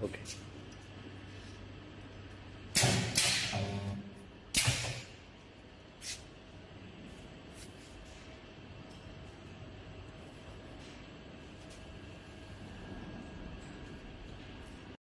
Okay.